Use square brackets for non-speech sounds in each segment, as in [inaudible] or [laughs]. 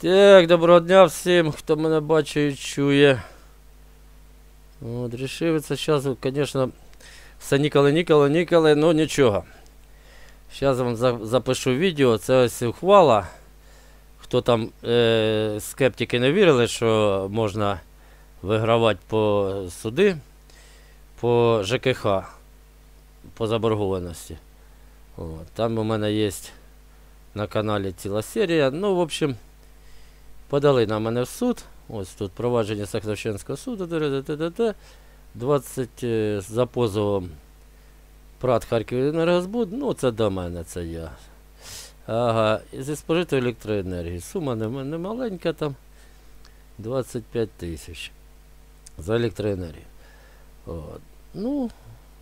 Так, доброго дня всім, хто мене бачить і чує. От, це зараз, звісно, все ніколи, ніколи, ніколи, ну нічого. Зараз вам за- запишу відео, це ось ухвала. Хто там е, скептики не вірили, що можна вигравати по суди, по ЖКХ, по заборгованості. От, там у мене є на каналі ціла серія. Ну, в общем, подали на мене в суд. Ось тут провадження Сахновщенського суду. ДРДТДТ, 20 е, за позовом Прат Харків Енергозбуд. Ну, це до мене, це я. Ага, зі спожитої електроенергії. Сума не, не маленька там. 25 тисяч за електроенергію. От. Ну,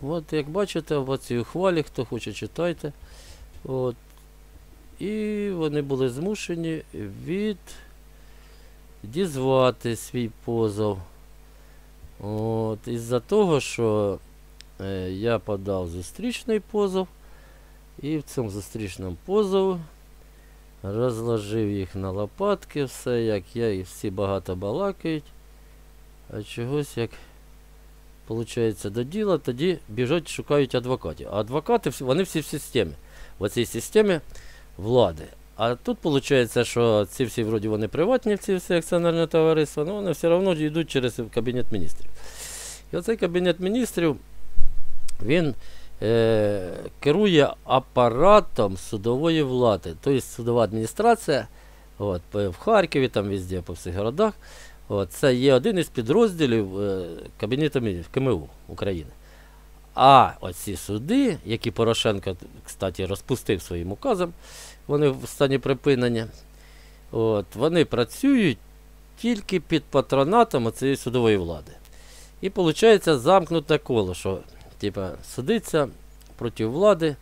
от як бачите, в цій ухвалі, хто хоче, читайте. От. І вони були змушені від дізвати свій позов. От, із-за того, що е, я подав зустрічний позов, і в цьому зустрічному позову розложив їх на лопатки, все як я, і всі багато балакають. А чогось як Получається, до діла, тоді біжать, шукають адвокатів. А адвокати вони всі в системі. В цій системі влади. А тут виходить, що ці всі вроді вони приватні, ці всі акціонерні товариства, але вони все одно йдуть через Кабінет міністрів. І оцей Кабінет міністрів, він е, керує апаратом судової влади. Тобто судова адміністрація от, в Харкові, там везде, по всіх городах. От, це є один із підрозділів е, Кабінету міністрів КМУ України. А оці суди, які Порошенко, кстати, розпустив своїм указом, вони в стані припинення, от, вони працюють тільки під патронатом цієї судової влади. І виходить замкнуте коло, що типа, судиться проти влади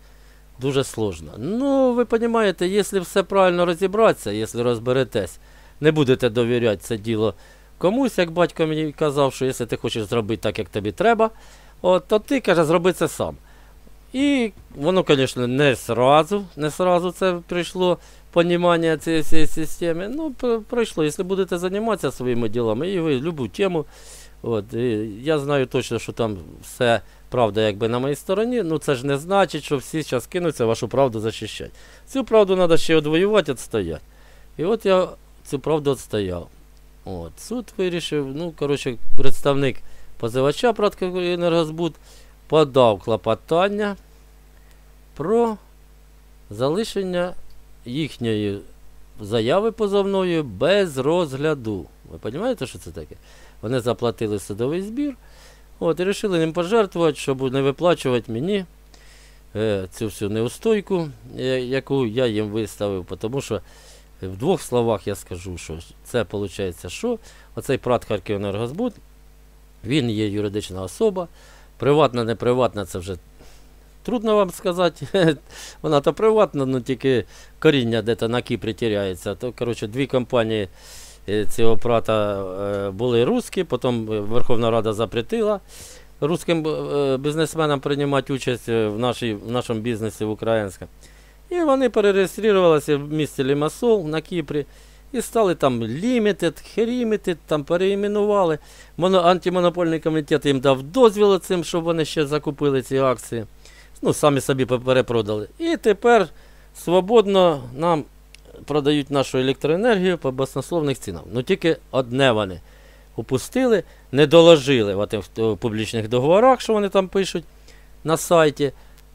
дуже сложно. Ну, ви розумієте, якщо все правильно розібратися, якщо розберетесь, не будете довіряти це діло комусь, як батько мені казав, що якщо ти хочеш зробити так, як тобі треба, от, то ти, каже, зроби це сам. І воно, звісно, не сразу, не сразу це прийшло понімання цієї всієї системи. Ну, пр- пройшло. Якщо будете займатися своїми ділами, і ви любу тему. От, і я знаю точно, що там все правда якби на моїй стороні. Ну це ж не значить, що всі зараз кинуться вашу правду захищати. Цю правду треба ще відвоювати, відстояти. І от я цю правду відстояв. От, суд вирішив, ну, коротше, представник позивача Енергозбуд подав клопотання про залишення їхньої заяви позовної без розгляду. Ви розумієте, що це таке? Вони заплатили судовий збір, от, і вирішили ним пожертвувати, щоб не виплачувати мені е, цю всю неустойку, е, яку я їм виставив, тому що в двох словах я скажу, що це виходить, що оцей прат Харківенергозбуд, він є юридична особа, приватна, не приватна, це вже трудно вам сказати. [laughs] Вона то приватна, але тільки коріння десь на Кіпрі тіряється. То, коротше, дві компанії е, цього прата е, були русські, потім е, Верховна Рада запретила русським бізнесменам приймати участь в, нашій, в нашому бізнесі в українському. І вони перереєструвалися в місті Лімасол на Кіпрі і стали там Limited, Limited, там переіменували. Моно, антимонопольний комітет їм дав дозвіл цим, щоб вони ще закупили ці акції. Ну, самі собі перепродали. І тепер свободно нам продають нашу електроенергію по баснословних цінах. Ну тільки одне вони упустили, не доложили в, в публічних договорах, що вони там пишуть на сайті.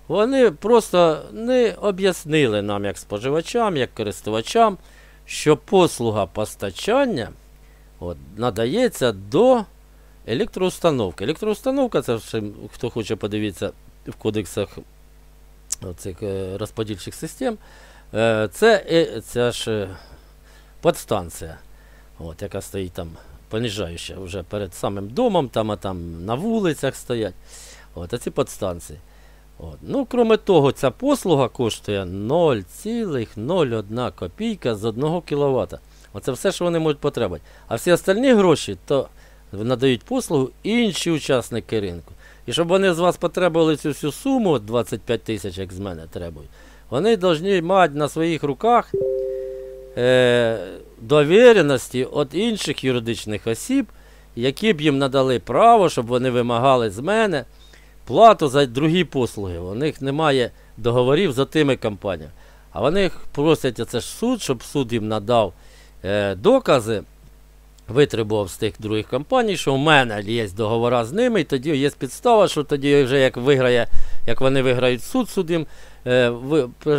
Вони просто не об'яснили нам, як споживачам, як користувачам, що послуга постачання от, надається до електроустановки. Електроустановка, це хто хоче подивитися в кодексах цих е, розподільчих систем, е, це, е, це ж подстанція, от, яка стоїть там поніжаюча вже перед самим домом, там, а там на вулицях стоять. От, а ці подстанції. От. Ну, крім того, ця послуга коштує 0,01 копійка з 1 кВт. Оце все, що вони можуть потребувати. А всі остальні гроші, то надають послугу інші учасники ринку. І щоб вони з вас потребували цю всю суму, 25 тисяч, як з мене требують, вони повинні мати на своїх руках е, довіреності від інших юридичних осіб, які б їм надали право, щоб вони вимагали з мене плату за другі послуги. У них немає договорів за тими компаніями. А вони просять оце ж суд, щоб суд їм надав е, докази, витребував з тих других компаній, що в мене є договори з ними, і тоді є підстава, що тоді вже як виграє, як вони виграють суд, суд їм е,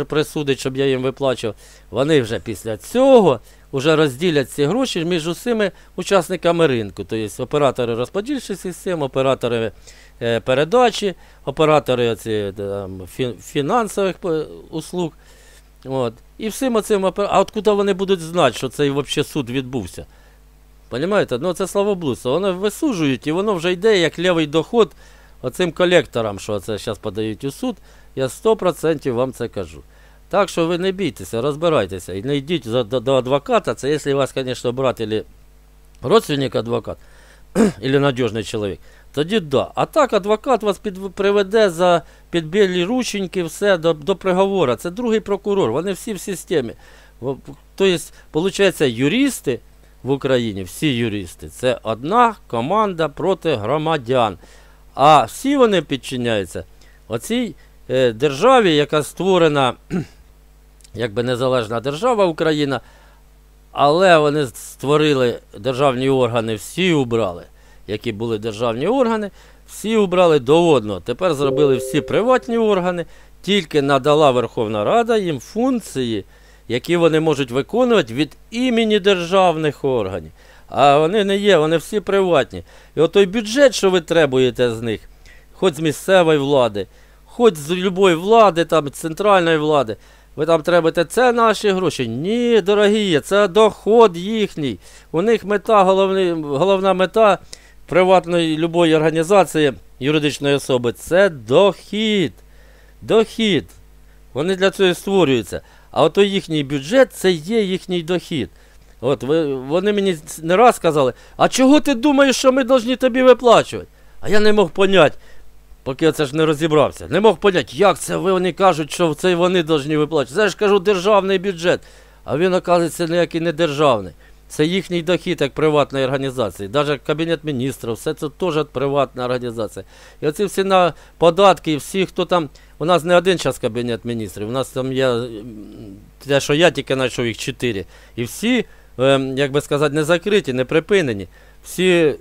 присудить, щоб я їм виплачував. Вони вже після цього вже розділять ці гроші між усіми учасниками ринку. Тобто оператори розподільчих систем, оператори передачі, оператори оці, там, фінансових е, услуг. От. І всім оцим опера... А откуда вони будуть знати, що цей взагалі суд відбувся? Понимаєте? Ну це славоблудство. Вони висуджують, і воно вже йде як лівий доход оцим колекторам, що це зараз подають у суд. Я 100% вам це кажу. Так що ви не бійтеся, розбирайтеся і не йдіть до, до адвоката. Це якщо у вас, звісно, брат или родственник адвокат, [clears throat] или надіжний чоловік. Тоді да. А так адвокат вас під, приведе за під білі рученьки, все до, до приговору. Це другий прокурор. Вони всі в системі. Тобто, виходить, юристи в Україні, всі юристи, це одна команда проти громадян. А всі вони підчиняються оцій е, державі, яка створена [clears throat] якби незалежна держава Україна, але вони створили державні органи, всі убрали, які були державні органи, всі убрали до одного. Тепер зробили всі приватні органи, тільки надала Верховна Рада їм функції, які вони можуть виконувати від імені державних органів. А вони не є, вони всі приватні. І отой бюджет, що ви требуєте з них, хоч з місцевої влади, хоч з любої влади, там, центральної влади, ви там требуєте, це наші гроші. Ні, дорогі, це доход їхній. У них мета, головний, головна мета приватної любої організації юридичної особи це дохід. Дохід. Вони для цього створюються. А ото їхній бюджет це є їхній дохід. От ви, вони мені не раз сказали, а чого ти думаєш, що ми повинні тобі виплачувати? А я не мог поняти, поки я це ж не розібрався. Не мог поняти, як це вони кажуть, що це вони повинні виплачувати. Це ж кажу державний бюджет. А він, оказується, ніякий не державний. Це їхній дохід як приватної організації. Навіть Кабінет міністрів, все це теж приватна організація. І оці всі на податки, всі, хто там. У нас не один час Кабінет міністрів, у нас там є те, що я тільки знайшов їх чотири. І всі, ем, як би сказати, не закриті, не припинені. Всі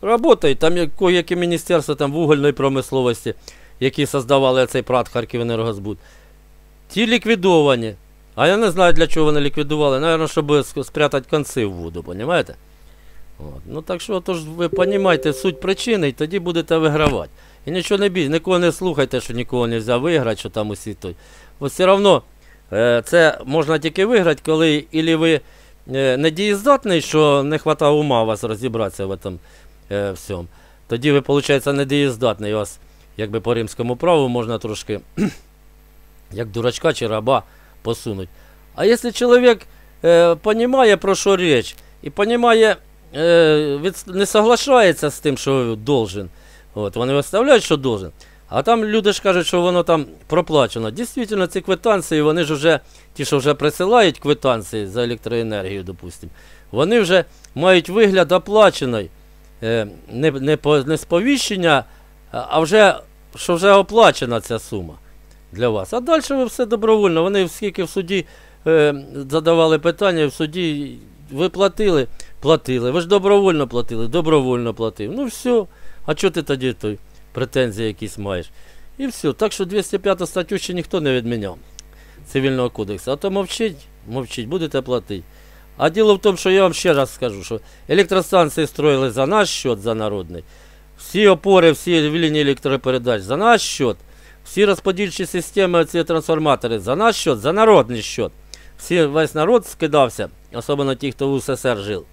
працюють, там які міністерства там, вугільної промисловості, які создавали цей ПРАТ Харківенергозбуд. Ті ліквідовані. А я не знаю, для чого вони ліквідували. Наверно, щоб спрятати конці в воду, розумієте? От. Ну так що, тож ви розумієте суть причини, і тоді будете вигравати. І нічого не бійте, нікого не слухайте, що нікого не можна виграти, що там усі той. Все одно е, це можна тільки виграти, коли ілі ви е, недієздатний, що не вистачає ума у вас розібратися в цьому е, всьому. Тоді ви, виходить, недієздатний. Вас, якби по римському праву, можна трошки, [clears throat] як дурачка чи раба, посунуть. А якщо чоловік е, розуміє, про що річ, і розуміє, е, від, не соглашається з тим, що должен, от, вони виставляють, що должен. А там люди ж кажуть, що воно там проплачено. Дійсно, ці квитанції, вони ж вже, ті, що вже присилають квитанції за електроенергію, допустимо, вони вже мають вигляд оплаченої. Е, не, не, не сповіщення, а вже, що вже оплачена ця сума для вас. А далі ви все добровольно. Вони скільки в суді е, задавали питання, в суді ви платили, платили. Ви ж добровольно платили, добровольно платив. Ну все. А чого ти тоді той претензії якісь маєш? І все. Так що 205 статтю ще ніхто не відміняв Цивільного кодексу. А то мовчить, мовчить, будете платити. А діло в тому, що я вам ще раз скажу, що електростанції строїли за наш счет, за народний. Всі опори, всі лінії електропередач за наш счет. Всі розподільчі системи, ці трансформатори за наш счет, за народний счет. Всі, весь народ скидався, особливо ті, хто в УССР жив.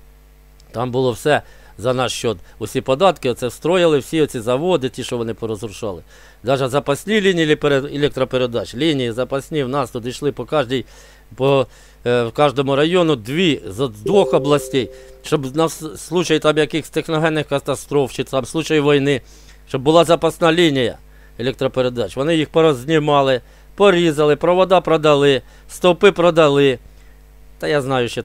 Там було все за наш счет. Усі податки оце встроїли, всі оці заводи, ті, що вони порозрушали. Навіть запасні лінії електропередач, лінії запасні в нас тут йшли по кожній, по е, в кожному району дві з двох областей, щоб на случай там якихось техногенних катастроф чи там случай війни, щоб була запасна лінія електропередач. Вони їх порознімали, порізали, провода продали, стовпи продали. Та я знаю ще